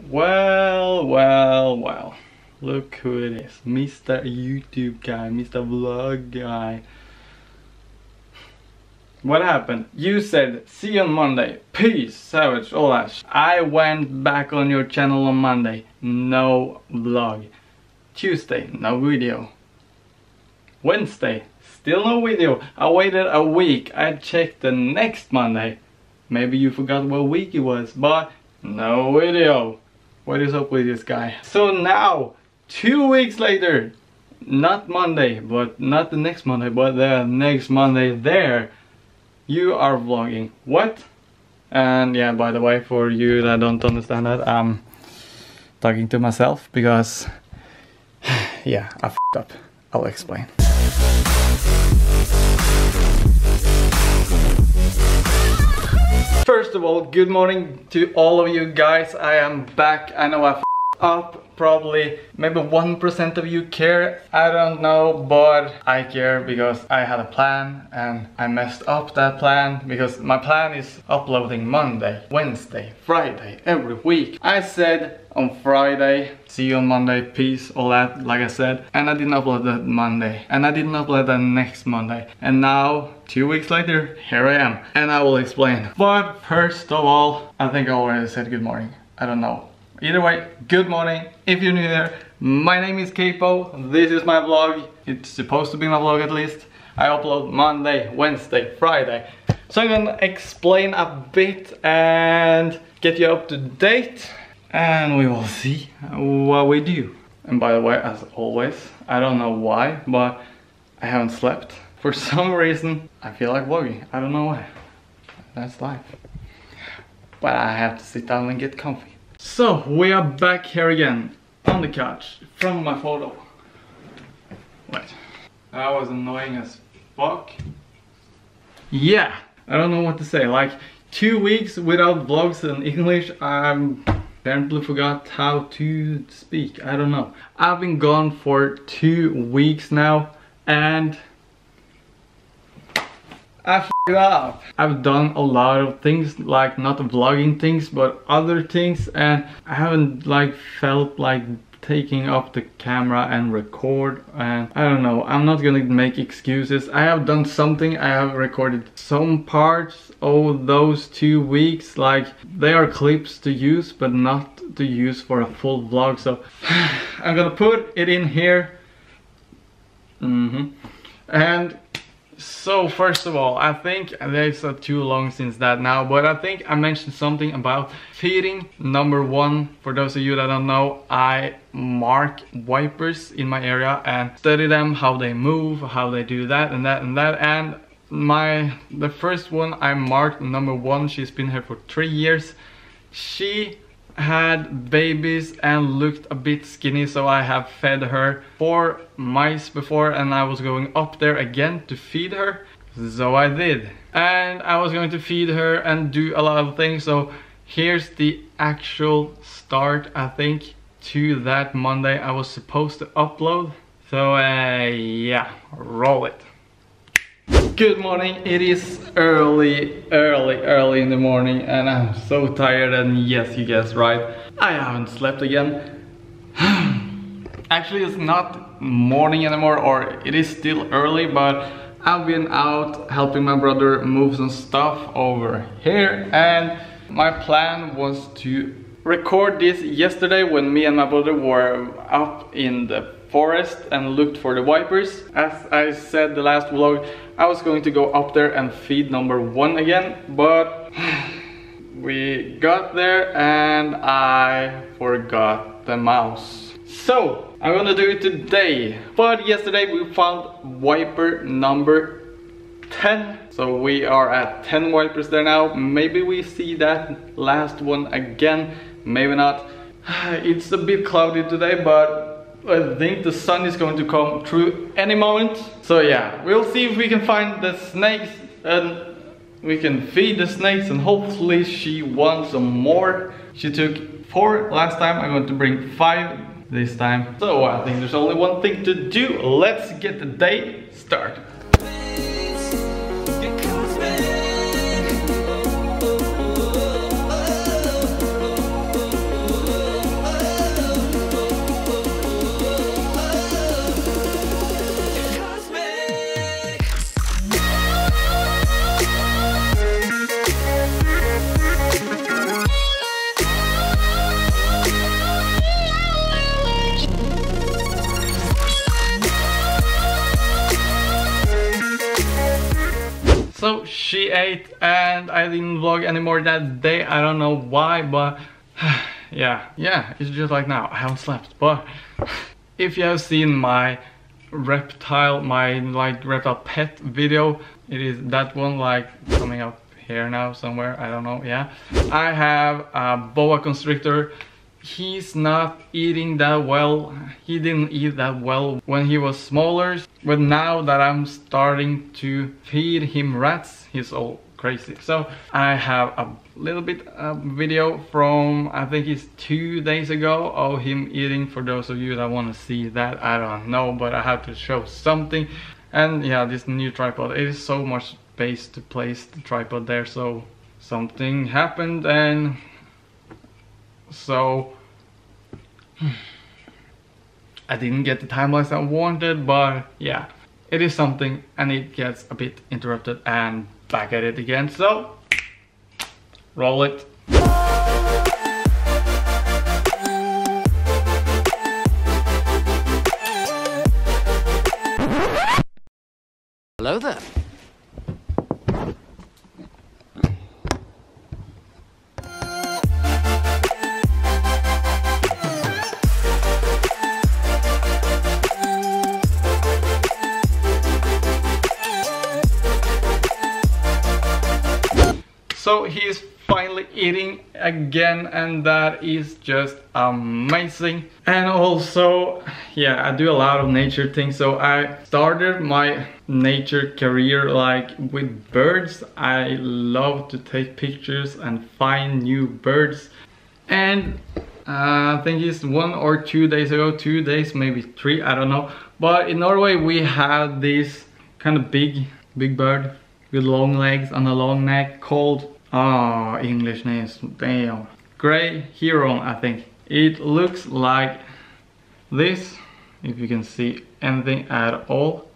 Well, well, well. Look who it is. Mr. YouTube guy, Mr. Vlog guy. What happened? You said, see you on Monday. Peace, savage, all that. I went back on your channel on Monday. No vlog. Tuesday, no video. Wednesday, still no video. I waited a week. I checked the next Monday. Maybe you forgot what week it was, but no video. What is up with this guy? So now, two weeks later, not Monday, but not the next Monday, but the next Monday there, you are vlogging. What? And yeah, by the way, for you that don't understand that, I'm talking to myself because, yeah, I f***ed up. I'll explain. First of all, good morning to all of you guys. I am back. I know I up probably maybe 1% of you care. I don't know but I care because I had a plan and I messed up that plan because my plan is uploading Monday Wednesday Friday every week. I said on Friday see you on Monday peace all that like I said and I didn't upload that Monday and I didn't upload that next Monday and now two weeks later here I am and I will explain. But first of all I think I already said good morning. I don't know Either way, good morning. If you're new here, my name is Capo. This is my vlog. It's supposed to be my vlog at least. I upload Monday, Wednesday, Friday. So I'm gonna explain a bit and get you up to date and we will see what we do. And by the way, as always, I don't know why, but I haven't slept. For some reason, I feel like vlogging. I don't know why. That's life. But I have to sit down and get comfy. So, we are back here again, on the couch, from my photo. Wait, that was annoying as fuck. Yeah, I don't know what to say, like, two weeks without vlogs in English, I apparently forgot how to speak, I don't know. I've been gone for two weeks now, and I up. I've done a lot of things, like not vlogging things, but other things, and I haven't like felt like taking up the camera and record and I don't know I'm not gonna make excuses I have done something I have recorded some parts of those two weeks like they are clips to use but not to use for a full vlog so I'm gonna put it in here mm -hmm. and so first of all, I think it's uh, too long since that now, but I think I mentioned something about feeding. Number one, for those of you that don't know, I mark vipers in my area and study them, how they move, how they do that and that and that. And my the first one I marked, number one, she's been here for three years. She had babies and looked a bit skinny so I have fed her four mice before and I was going up there again to feed her. So I did. And I was going to feed her and do a lot of things so here's the actual start I think to that Monday I was supposed to upload. So uh, yeah roll it Good morning, it is early, early, early in the morning and I'm so tired and yes, you guessed right, I haven't slept again. Actually, it's not morning anymore or it is still early, but I've been out helping my brother move some stuff over here and my plan was to record this yesterday when me and my brother were up in the forest and looked for the vipers. As I said the last vlog, I was going to go up there and feed number one again, but we got there and I forgot the mouse. So, I'm gonna do it today. But yesterday we found viper number 10. So we are at 10 vipers there now. Maybe we see that last one again, maybe not. It's a bit cloudy today, but I think the sun is going to come through any moment. So yeah, we'll see if we can find the snakes and we can feed the snakes and hopefully she wants some more. She took four last time, I'm going to bring five this time. So I think there's only one thing to do. Let's get the day started. She ate and I didn't vlog anymore that day. I don't know why, but yeah, yeah, it's just like now. I haven't slept, but if you have seen my reptile, my like reptile pet video, it is that one like coming up here now somewhere, I don't know, yeah. I have a boa constrictor he's not eating that well. He didn't eat that well when he was smaller but now that i'm starting to feed him rats he's all crazy. So i have a little bit of video from i think it's two days ago of him eating. For those of you that want to see that i don't know but i have to show something. And yeah this new tripod it is so much space to place the tripod there so something happened and so I didn't get the timelines I wanted but yeah it is something and it gets a bit interrupted and back at it again so roll it Hello there. So he is finally eating again and that is just amazing. And also, yeah, I do a lot of nature things. So I started my nature career like with birds. I love to take pictures and find new birds. And uh, I think it's one or two days ago, two days, maybe three, I don't know. But in Norway we have this kind of big, big bird with long legs and a long neck called oh, English names, damn. Grey Heron, I think. It looks like this, if you can see anything at all.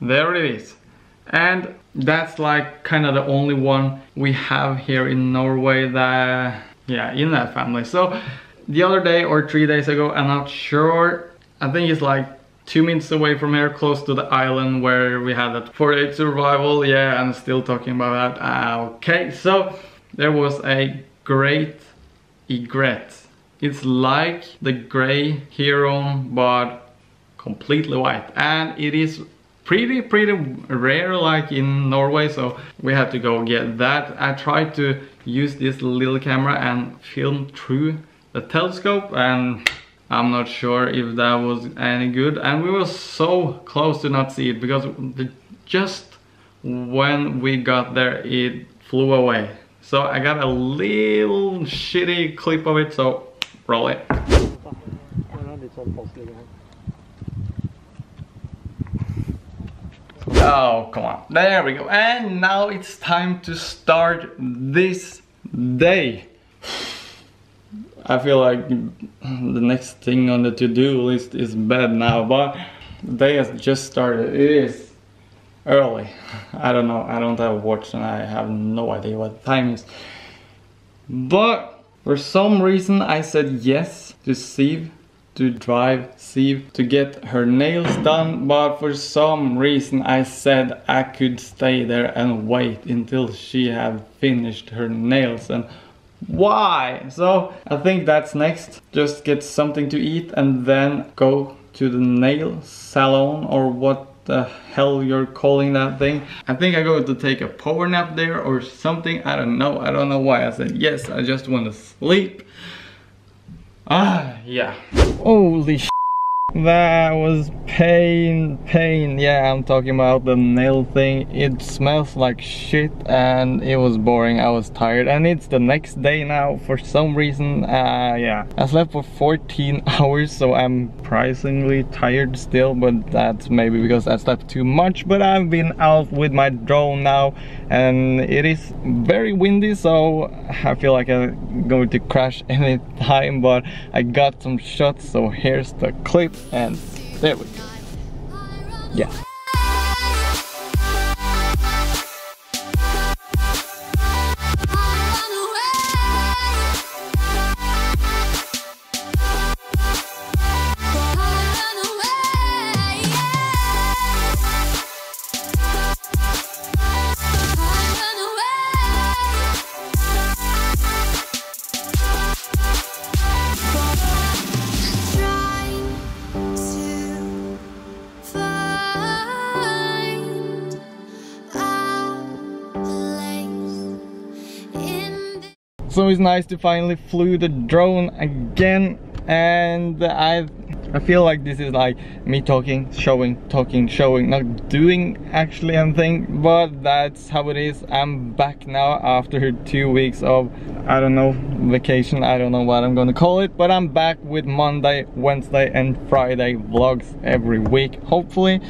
There it is. And that's like kind of the only one we have here in Norway that, yeah, in that family. So the other day or three days ago, I'm not sure, I think it's like two minutes away from here, close to the island where we had that 48 survival. Yeah, I'm still talking about that. Uh, okay, so there was a great egret. It's like the gray heron, but completely white. And it is pretty, pretty rare like in Norway, so we had to go get that. I tried to use this little camera and film through the telescope and I'm not sure if that was any good and we were so close to not see it because just when we got there it flew away so I got a little shitty clip of it so roll it Oh, come on. There we go. And now it's time to start this day. I feel like the next thing on the to-do list is bed now, but the day has just started. It is early. I don't know. I don't have a watch and I have no idea what time is. But for some reason I said yes to Siv to drive Siv to get her nails done but for some reason I said I could stay there and wait until she had finished her nails and why? So I think that's next. Just get something to eat and then go to the nail salon or what the hell you're calling that thing. I think I go to take a power nap there or something. I don't know. I don't know why I said yes. I just want to sleep. Ah, yeah. Holy that was pain, pain. Yeah, I'm talking about the nail thing. It smells like shit and it was boring. I was tired and it's the next day now for some reason. Uh, yeah, I slept for 14 hours so I'm surprisingly tired still but that's maybe because I slept too much. But I've been out with my drone now and it is very windy so I feel like I'm going to crash any time but I got some shots so here's the clip and there we go. Yeah. So it's nice to finally flew the drone again and I I feel like this is like me talking, showing, talking, showing, not doing actually anything, but that's how it is. I'm back now after two weeks of, I don't know, vacation, I don't know what I'm gonna call it, but I'm back with Monday, Wednesday and Friday vlogs every week, hopefully.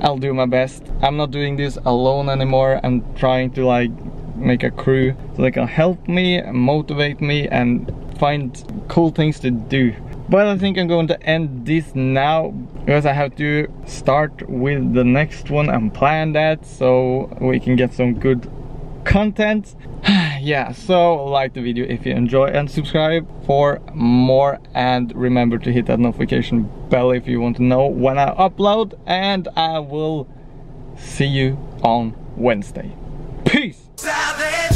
I'll do my best. I'm not doing this alone anymore. I'm trying to like make a crew so they can help me, motivate me and find cool things to do. But I think I'm going to end this now because I have to start with the next one and plan that so we can get some good content. Yeah so like the video if you enjoy and subscribe for more. And remember to hit that notification bell if you want to know when I upload. And I will see you on Wednesday Peace. Savage.